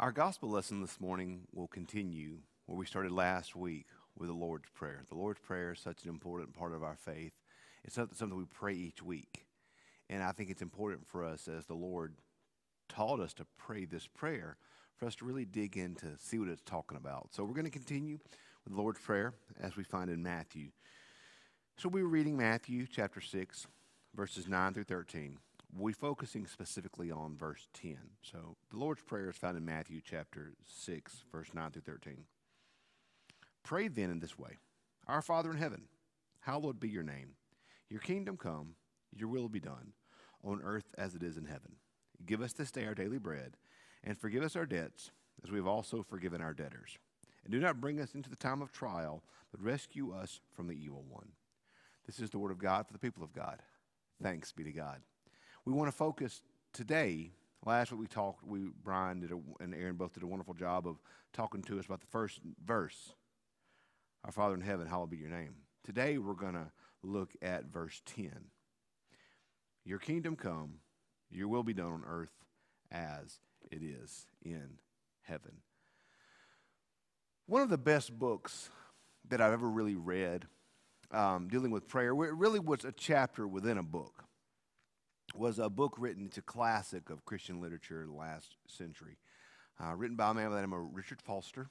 Our gospel lesson this morning will continue where we started last week with the Lord's Prayer. The Lord's Prayer is such an important part of our faith. It's something we pray each week. And I think it's important for us as the Lord taught us to pray this prayer for us to really dig in to see what it's talking about. So we're going to continue with the Lord's Prayer as we find in Matthew. So we were reading Matthew chapter 6, verses 9 through 13. We're focusing specifically on verse 10. So the Lord's Prayer is found in Matthew chapter 6, verse 9 through 13. Pray then in this way Our Father in heaven, hallowed be your name. Your kingdom come, your will be done, on earth as it is in heaven. Give us this day our daily bread, and forgive us our debts, as we have also forgiven our debtors. And do not bring us into the time of trial, but rescue us from the evil one. This is the word of God for the people of God. Thanks be to God. We want to focus today. Last week we talked, we Brian did a, and Aaron both did a wonderful job of talking to us about the first verse. Our Father in heaven, hallowed be your name. Today we're going to look at verse 10. Your kingdom come, your will be done on earth as it is in heaven. One of the best books that I've ever really read um, dealing with prayer, it really was a chapter within a book, was a book written, it's a classic of Christian literature in the last century, uh, written by a man by the name of Richard Foster.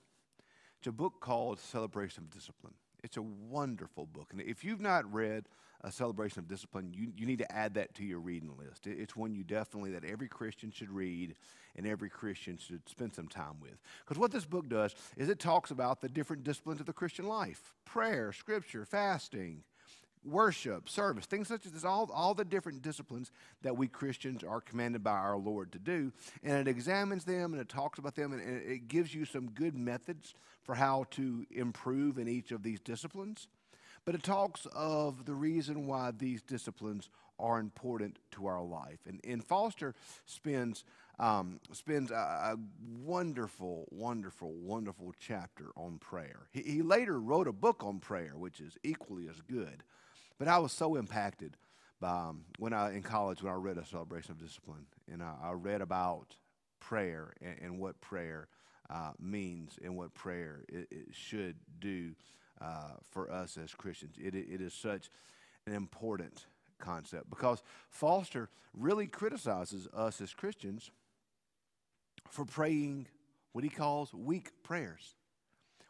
It's a book called Celebration of Discipline. It's a wonderful book. And if you've not read A Celebration of Discipline, you, you need to add that to your reading list. It, it's one you definitely, that every Christian should read and every Christian should spend some time with. Because what this book does is it talks about the different disciplines of the Christian life prayer, scripture, fasting, worship, service, things such as this, all, all the different disciplines that we Christians are commanded by our Lord to do. And it examines them and it talks about them and it gives you some good methods for how to improve in each of these disciplines. But it talks of the reason why these disciplines are important to our life. And, and Foster spends, um, spends a, a, wonderful, wonderful, wonderful chapter on prayer. He, he later wrote a book on prayer, which is equally as good. But I was so impacted by, um, when I in college when I read a celebration of discipline, and I, I read about prayer and, and what prayer uh, means and what prayer it, it should do uh, for us as Christians. It, it is such an important concept because Foster really criticizes us as Christians for praying what he calls weak prayers.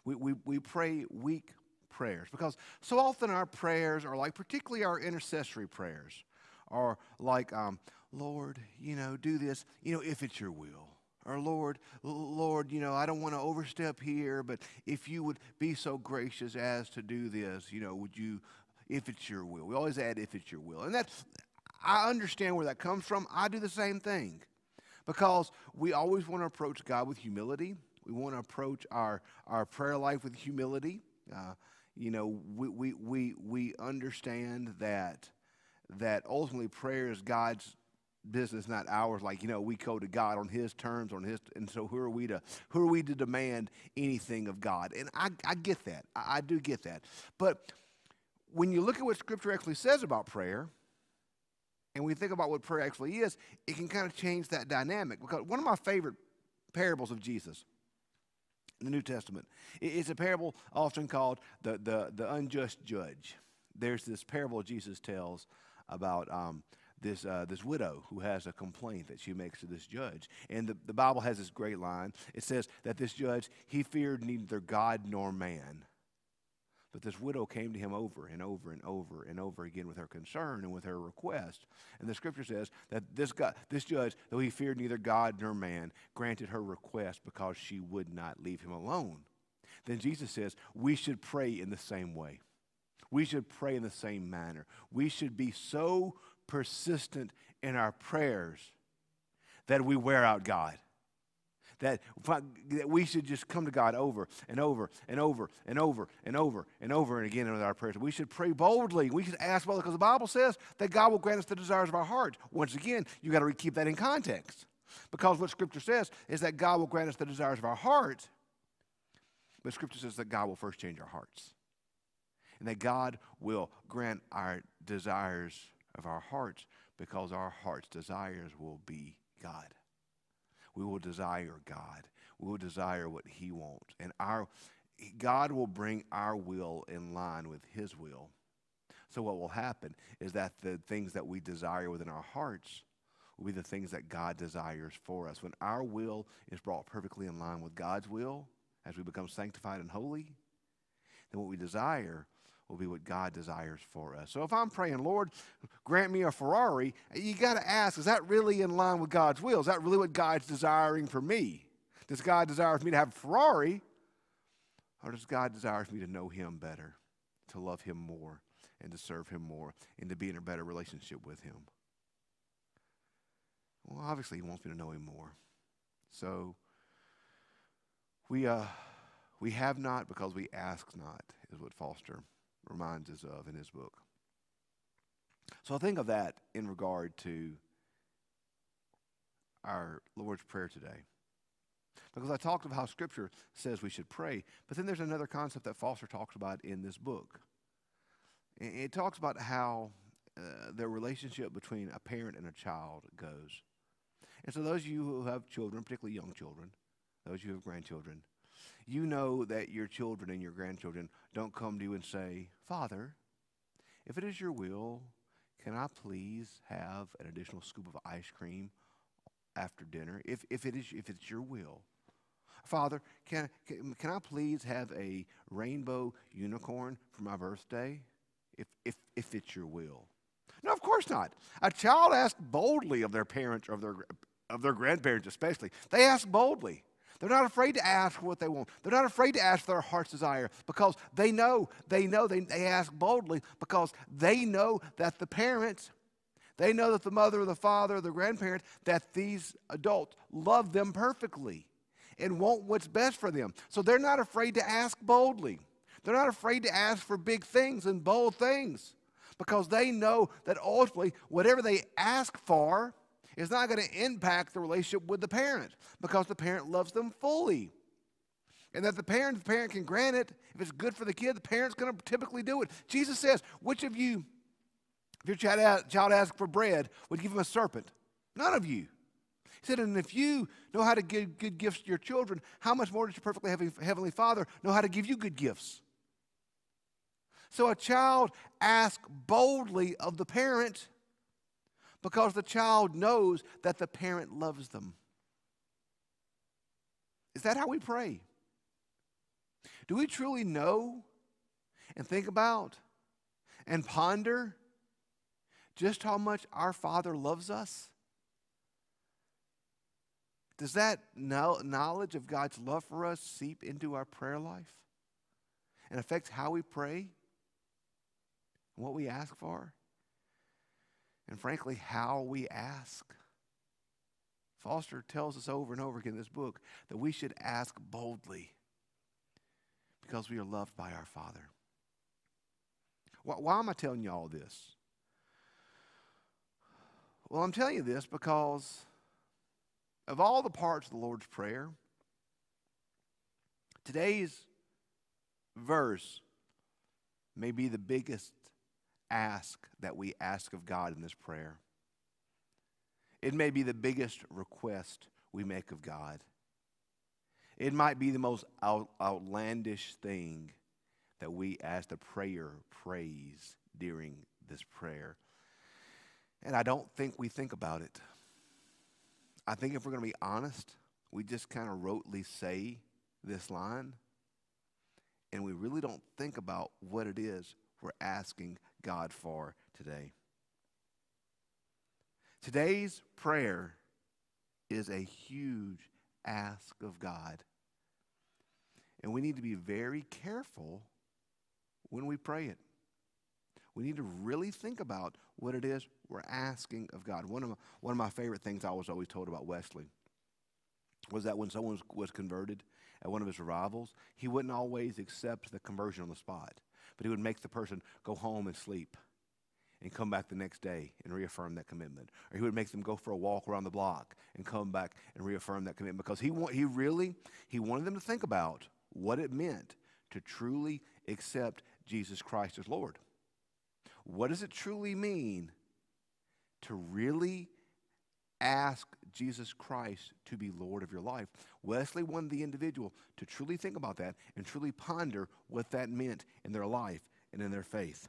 We, we, we pray weak prayers because so often our prayers are like, particularly our intercessory prayers, are like, um, Lord, you know, do this, you know, if it's your will. Or Lord, Lord, you know, I don't want to overstep here, but if you would be so gracious as to do this, you know, would you, if it's your will? We always add if it's your will. And that's, I understand where that comes from. I do the same thing because we always want to approach God with humility. We want to approach our, our prayer life with humility. Uh, you know, we, we, we, we understand that, that ultimately prayer is God's business, not ours. Like, you know, we go to God on his terms, on his, and so who are we to, who are we to demand anything of God? And I, I get that. I, I do get that. But when you look at what scripture actually says about prayer, and we think about what prayer actually is, it can kind of change that dynamic. Because one of my favorite parables of Jesus in the New Testament. It's a parable often called the, the, the unjust judge. There's this parable Jesus tells about um, this, uh, this widow who has a complaint that she makes to this judge. And the, the Bible has this great line. It says that this judge, he feared neither God nor man. But this widow came to him over and over and over and over again with her concern and with her request. And the scripture says that this, God, this judge, though he feared neither God nor man, granted her request because she would not leave him alone. Then Jesus says we should pray in the same way. We should pray in the same manner. We should be so persistent in our prayers that we wear out God that, that we should just come to God over and over and over and over and over and over and again in our prayers. We should pray boldly. We should ask boldly because the Bible says that God will grant us the desires of our heart. Once again, you got to keep that in context because what Scripture says is that God will grant us the desires of our heart. But Scripture says that God will first change our hearts and that God will grant our desires of our hearts because our heart's desires will be God. We will desire God. we will desire what He wants. And our, God will bring our will in line with His will. So, what will happen is that the things that we desire within our hearts will be the things that God desires for us. When our will is brought perfectly in line with God's will, as we become sanctified and holy, then what we desire will be what God desires for us. So if I'm praying, Lord, grant me a Ferrari, you got to ask, is that really in line with God's will? Is that really what God's desiring for me? Does God desire for me to have a Ferrari? Or does God desire for me to know Him better, to love Him more, and to serve Him more, and to be in a better relationship with Him? Well, obviously, He wants me to know Him more. So, we, uh, we have not because we ask not, is what Foster reminds us of in his book. So I think of that in regard to our Lord's Prayer today. Because I talked of how Scripture says we should pray, but then there's another concept that Foster talks about in this book. It talks about how uh, the relationship between a parent and a child goes. And so, those of you who have children, particularly young children, those of you who have grandchildren, you know that your children and your grandchildren don't come to you and say, Father, if it is your will, can I please have an additional scoop of ice cream after dinner? If, if, it is, if it's your will. Father, can, can, can I please have a rainbow unicorn for my birthday? If, if, if it's your will. No, of course not. A child asks boldly of their parents or of their, of their grandparents, especially. They ask boldly. They're not afraid to ask for what they want. They're not afraid to ask for their heart's desire because they know, they know, they, they ask boldly because they know that the parents, they know that the mother the father the grandparent, that these adults love them perfectly and want what's best for them. So they're not afraid to ask boldly. They're not afraid to ask for big things and bold things because they know that ultimately, whatever they ask for, is not going to impact the relationship with the parent because the parent loves them fully. And that the parent, the parent can grant it. If it's good for the kid, the parent's going to typically do it. Jesus says, which of you, if your child, asks for bread, would give him a serpent? None of you. He said, and if you know how to give good gifts to your children, how much more does your perfectly heavenly Father know how to give you good gifts? So a child asks boldly of the parent because the child knows that the parent loves them. Is that how we pray? Do we truly know and think about and ponder just how much our Father loves us? Does that knowledge of God's love for us seep into our prayer life and affect how we pray and what we ask for? And frankly, how we ask. Foster tells us over and over again in this book that we should ask boldly because we are loved by our Father. Why, why am I telling you all this? Well, I'm telling you this because of all the parts of the Lord's Prayer, today's verse may be the biggest ask that we ask of God in this prayer. It may be the biggest request we make of God. It might be the most out, outlandish thing that we, as the prayer, praise during this prayer. And I don't think we think about it. I think if we're going to be honest, we just kind of rotely say this line, and we really don't think about what it is we're asking God for today. Today's prayer is a huge ask of God. And we need to be very careful when we pray it. We need to really think about what it is we're asking of God. One of my, one of my favorite things I was always told about Wesley was that when someone was, was converted at one of his revivals, he wouldn't always accept the conversion on the spot but he would make the person go home and sleep and come back the next day and reaffirm that commitment. Or he would make them go for a walk around the block and come back and reaffirm that commitment because he, he really he wanted them to think about what it meant to truly accept Jesus Christ as Lord. What does it truly mean to really ask Jesus Christ to be Lord of your life. Wesley wanted the individual to truly think about that and truly ponder what that meant in their life and in their faith.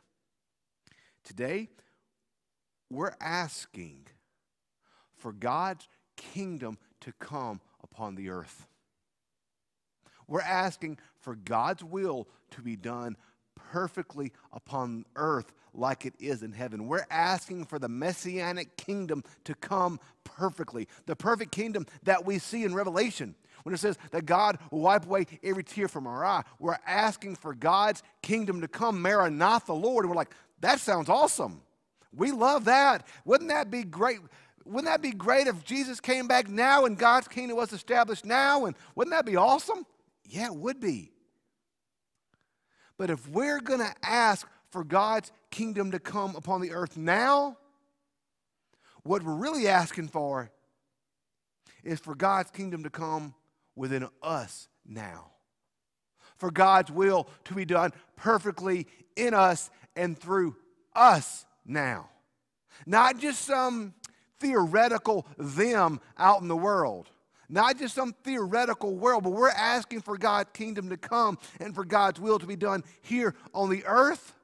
Today, we're asking for God's kingdom to come upon the earth. We're asking for God's will to be done perfectly upon earth like it is in heaven. We're asking for the messianic kingdom to come perfectly, the perfect kingdom that we see in Revelation. When it says that God will wipe away every tear from our eye, we're asking for God's kingdom to come, Maranatha, the Lord. And we're like, that sounds awesome. We love that. Wouldn't that be great? Wouldn't that be great if Jesus came back now and God's kingdom was established now? And wouldn't that be awesome? Yeah, it would be. But if we're going to ask for God's kingdom to come upon the earth now, what we're really asking for is for God's kingdom to come within us now. For God's will to be done perfectly in us and through us now. Not just some theoretical them out in the world not just some theoretical world, but we're asking for God's kingdom to come and for God's will to be done here on the earth.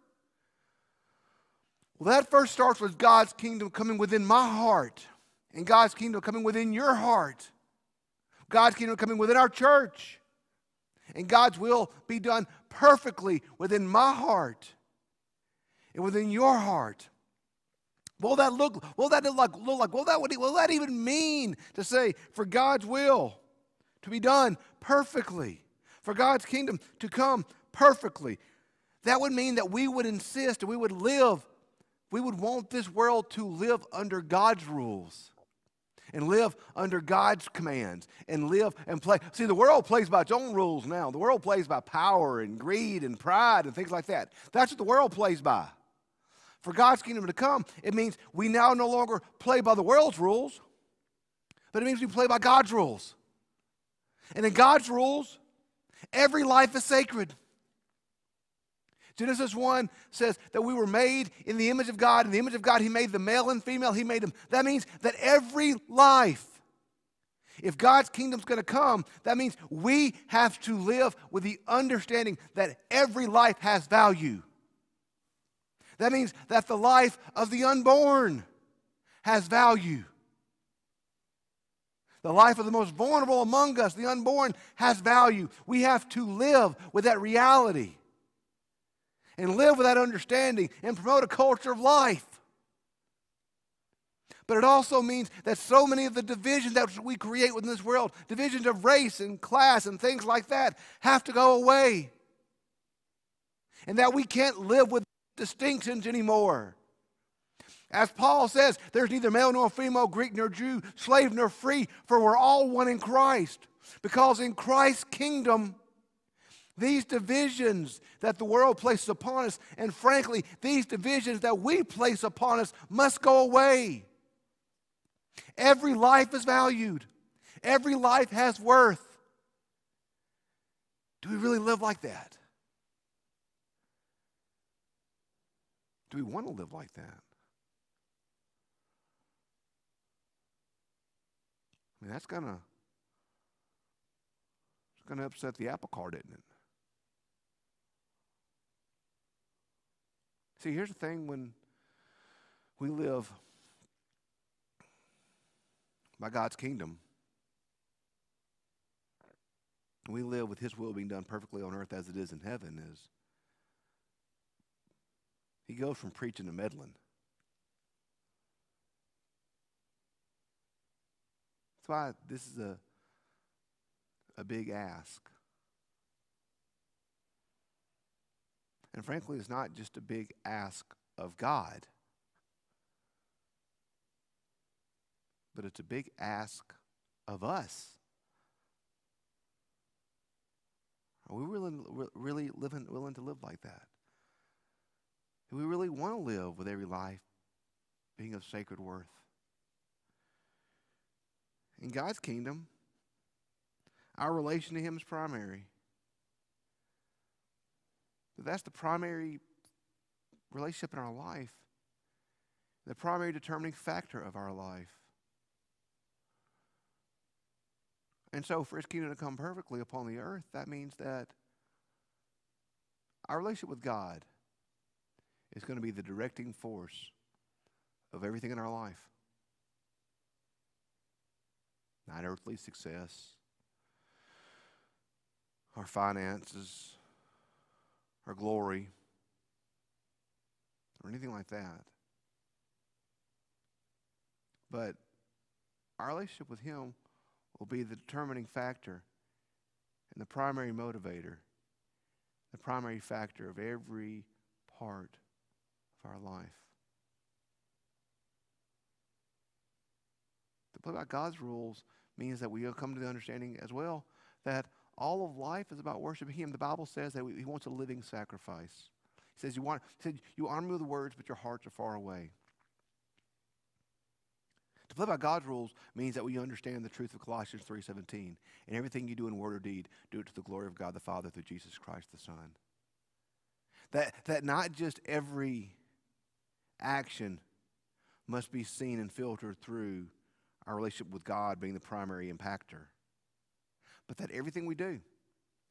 Well, that first starts with God's kingdom coming within my heart and God's kingdom coming within your heart. God's kingdom coming within our church. And God's will be done perfectly within my heart and within your heart. What will that look, what will that look like? Look like? What will that, what will that even mean to say for God's will to be done perfectly, for God's kingdom to come perfectly? That would mean that we would insist and we would live, we would want this world to live under God's rules and live under God's commands and live and play. See, the world plays by its own rules now. The world plays by power and greed and pride and things like that. That's what the world plays by for God's kingdom to come, it means we now no longer play by the world's rules, but it means we play by God's rules. And in God's rules, every life is sacred. Genesis 1 says that we were made in the image of God. In the image of God, He made the male and female, He made them. That means that every life, if God's kingdom's going to come, that means we have to live with the understanding that every life has value. That means that the life of the unborn has value. The life of the most vulnerable among us, the unborn, has value. We have to live with that reality and live with that understanding and promote a culture of life. But it also means that so many of the divisions that we create within this world, divisions of race and class and things like that, have to go away. And that we can't live with distinctions anymore. As Paul says, there's neither male nor female, Greek nor Jew, slave nor free, for we're all one in Christ. Because in Christ's kingdom, these divisions that the world places upon us, and frankly, these divisions that we place upon us, must go away. Every life is valued, every life has worth. Do we really live like that? Do we want to live like that? I mean, that's gonna it's gonna upset the apple cart, isn't it? See, here's the thing when we live by God's kingdom, we live with His will being done perfectly on earth as it is in heaven, is he goes from preaching to meddling. That's why this is a, a big ask. And frankly, it's not just a big ask of God, but it's a big ask of us. Are we really, really living, willing to live like that? Do we really want to live with every life being of sacred worth? In God's kingdom, our relation to Him is primary. But that's the primary relationship in our life, the primary determining factor of our life. And so, for his kingdom to come perfectly upon the earth, that means that our relationship with God is going to be the directing force of everything in our life. Not earthly success, our finances, our glory, or anything like that. But our relationship with Him will be the determining factor and the primary motivator, the primary factor of every part our life. To play by God's rules means that we come to the understanding as well that all of life is about worshiping Him. The Bible says that He wants a living sacrifice. He says, You, want, he said, you honor me with the words, but your hearts are far away. To play by God's rules means that we understand the truth of Colossians 3.17. And everything you do in word or deed, do it to the glory of God the Father through Jesus Christ the Son. That, that not just every action must be seen and filtered through our relationship with God being the primary impactor, but that everything we do,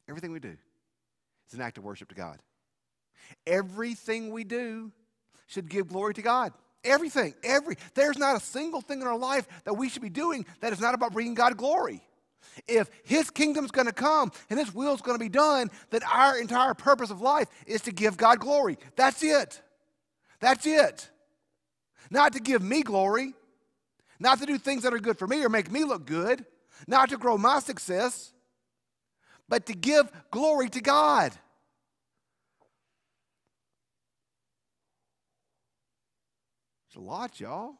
everything we do, is an act of worship to God. Everything we do should give glory to God. Everything, every, there's not a single thing in our life that we should be doing that is not about bringing God glory. If His kingdom's going to come and His will's going to be done, then our entire purpose of life is to give God glory. That's it. That's it. Not to give me glory, not to do things that are good for me or make me look good, not to grow my success, but to give glory to God. It's a lot, y'all.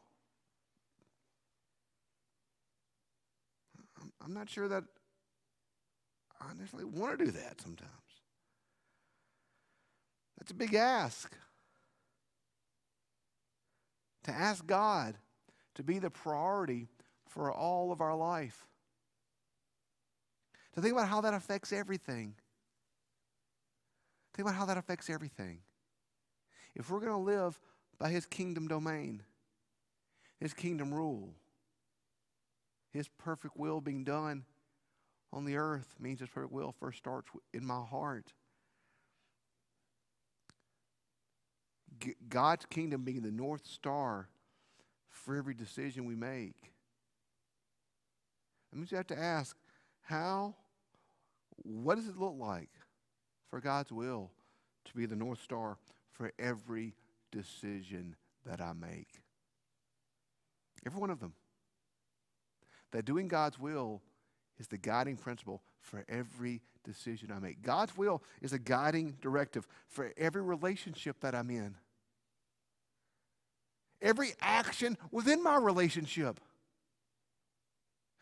I'm not sure that I necessarily want to do that sometimes. That's a big ask. To ask God to be the priority for all of our life. To think about how that affects everything. Think about how that affects everything. If we're going to live by his kingdom domain, his kingdom rule. His perfect will being done on the earth means his perfect will first starts in my heart. God's kingdom being the North Star for every decision we make. That means you have to ask, how, what does it look like for God's will to be the North Star for every decision that I make. Every one of them. That doing God's will is the guiding principle for every decision I make. God's will is a guiding directive for every relationship that I'm in, every action within my relationship.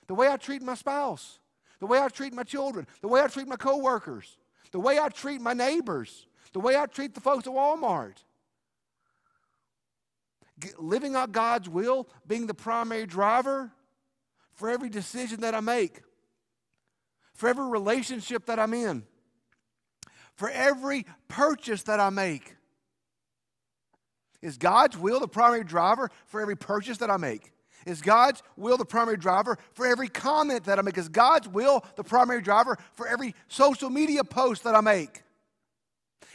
The way I treat my spouse, the way I treat my children, the way I treat my coworkers, the way I treat my neighbors, the way I treat the folks at Walmart living out God's will being the primary driver for every decision that I make, for every relationship that I'm in, for every purchase that I make. Is God's will the primary driver for every purchase that I make? Is God's will the primary driver for every comment that I make? Is God's will the primary driver for every social media post that I make?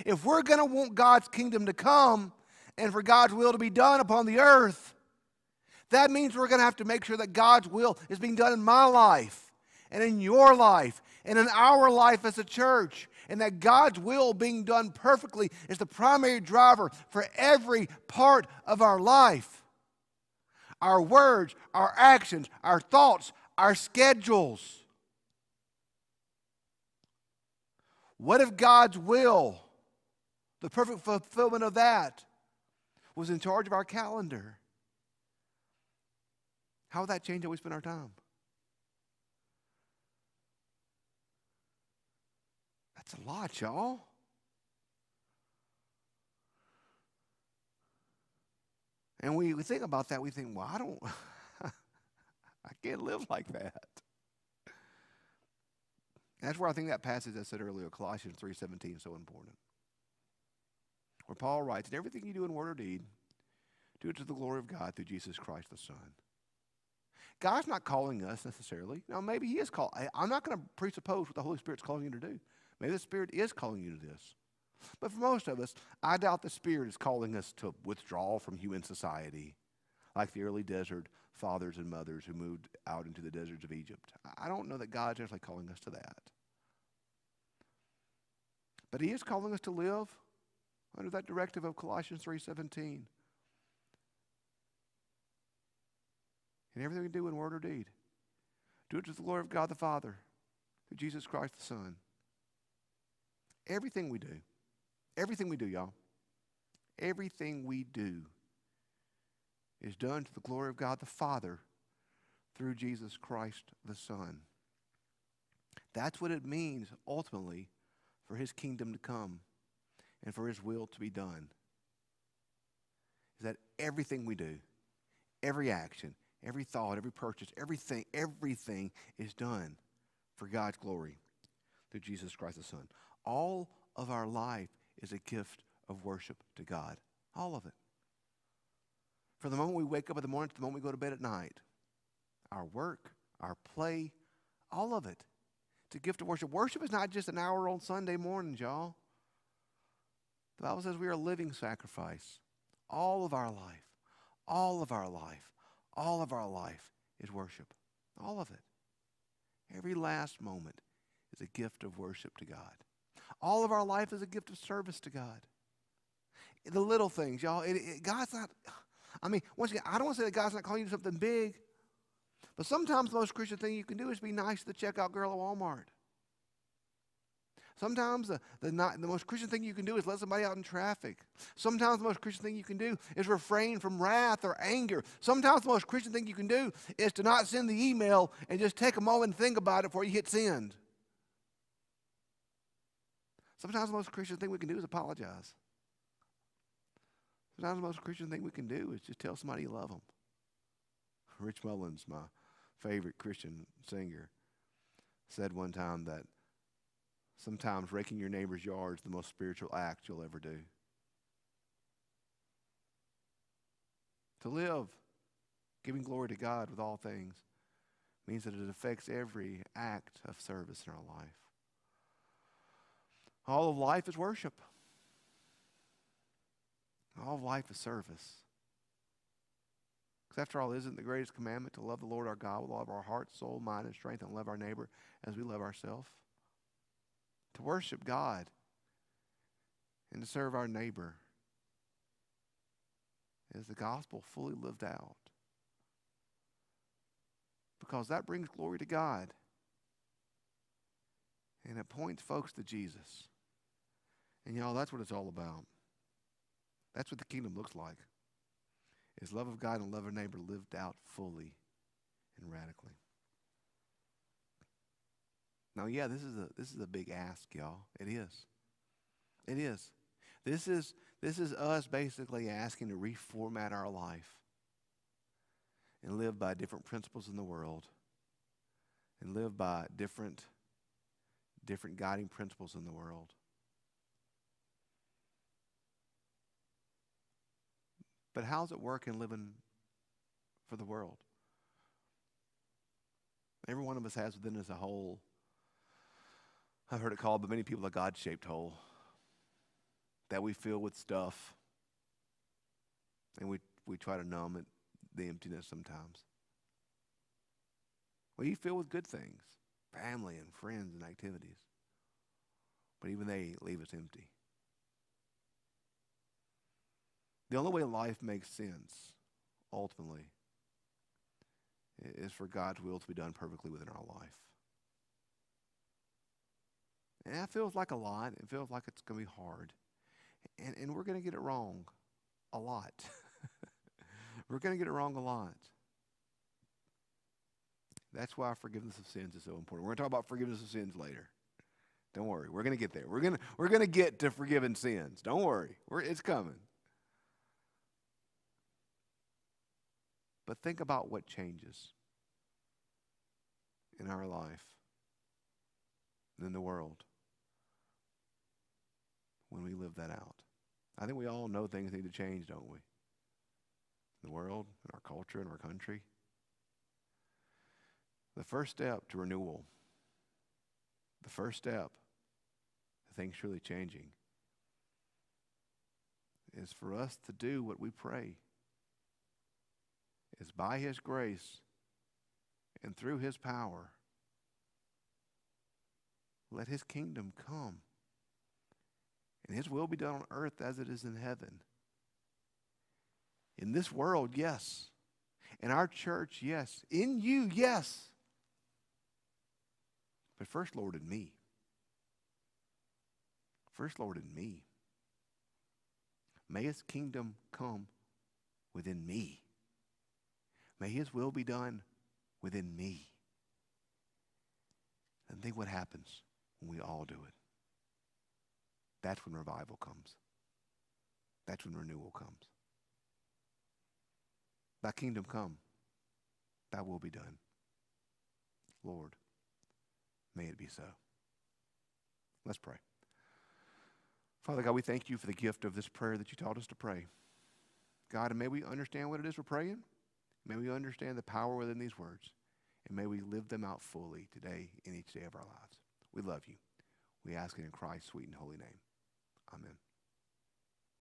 If we're going to want God's kingdom to come, and for God's will to be done upon the earth, that means we're going to have to make sure that God's will is being done in my life and in your life and in our life as a church. And that God's will being done perfectly is the primary driver for every part of our life. Our words, our actions, our thoughts, our schedules. What if God's will, the perfect fulfillment of that, was in charge of our calendar, how would that change how we spend our time? That's a lot, y'all. And when we think about that, we think, well, I don't, I can't live like that. that's where I think that passage I said earlier, Colossians 3.17 is so important where Paul writes, In everything you do in word or deed, do it to the glory of God through Jesus Christ the Son. God's not calling us necessarily. Now, maybe He is calling. I'm not going to presuppose what the Holy Spirit's calling you to do. Maybe the Spirit is calling you to this. But for most of us, I doubt the Spirit is calling us to withdraw from human society like the early desert fathers and mothers who moved out into the deserts of Egypt. I don't know that God's actually calling us to that. But he is calling us to live under that directive of Colossians 3:17. In everything we do in word or deed, do it to the glory of God the Father, through Jesus Christ the Son. Everything we do, everything we do, y'all, everything we do is done to the glory of God the Father through Jesus Christ the Son. That's what it means ultimately for his kingdom to come and for his will to be done. Is that everything we do, every action, every thought, every purchase, everything, everything is done for God's glory through Jesus Christ the Son. All of our life is a gift of worship to God. All of it. From the moment we wake up in the morning to the moment we go to bed at night. Our work, our play, all of it. It's a gift of worship. Worship is not just an hour on Sunday mornings, y'all. The Bible says we are a living sacrifice. All of our life, all of our life, all of our life is worship. All of it. Every last moment is a gift of worship to God. All of our life is a gift of service to God. The little things, y'all. It, it, God's not. I mean, once again, I don't want to say that God's not calling you to something big, but sometimes the most Christian thing you can do is be nice to the checkout girl at Walmart. Sometimes the, the, not, the most Christian thing you can do is let somebody out in traffic. Sometimes the most Christian thing you can do is refrain from wrath or anger. Sometimes the most Christian thing you can do is to not send the email and just take a moment and think about it before you hit send. Sometimes the most Christian thing we can do is apologize. Sometimes the most Christian thing we can do is just tell somebody you love them. Rich Mullins, my favorite Christian singer, said one time that sometimes raking your neighbor's yard is the most spiritual act you'll ever do. To live giving glory to God with all things means that it affects every act of service in our life. All of life is worship. All of life is service. Because after all, isn't the greatest commandment to love the Lord our God with all of our heart, soul, mind, and strength, and love our neighbor as we love ourselves? To worship God and to serve our neighbor is the gospel fully lived out. Because that brings glory to God. And it points folks to Jesus. And y'all, that's what it's all about. That's what the kingdom looks like. Is love of God and love of neighbor lived out fully and radically. Now, yeah, this is a this is a big ask, y'all. It is. It is. This is this is us basically asking to reformat our life and live by different principles in the world and live by different different guiding principles in the world. But how's it working living for the world? Every one of us has within us a hole. I've heard it called, but many people, a God shaped hole that we fill with stuff. And we, we try to numb it, the emptiness sometimes. Well, you fill with good things, family and friends and activities. But even they leave us empty. The only way life makes sense, ultimately, is for God's will to be done perfectly within our life. And that feels like a lot. It feels like it's going to be hard. And, and we're going to get it wrong a lot. we're going to get it wrong a lot. That's why forgiveness of sins is so important. We're going to talk about forgiveness of sins later. Don't worry. We're going to get there. We're going to, we're to get to forgiven sins. Don't worry. We're, it's coming. But think about what changes in our life and in the world when we live that out. I think we all know things need to change, don't we? In the world, in our culture, in our country. The first step to renewal, the first step to things truly changing, is for us to do what we pray. Is by His grace and through His power, let His kingdom come. And His will be done on earth as it is in heaven. In this world, yes. In our church, yes. In you, yes. But first, Lord, in me. First, Lord, in me. May his kingdom come within me. May his will be done within me. And think what happens when we all do it. That's when revival comes. That's when renewal comes. Thy kingdom come, thy will be done. Lord, may it be so. Let's pray. Father God, we thank you for the gift of this prayer that you taught us to pray. God, and may we understand what it is we're praying. May we understand the power within these words. And may we live them out fully today in each day of our lives. We love you. We ask it in Christ's sweet and holy name. Amen.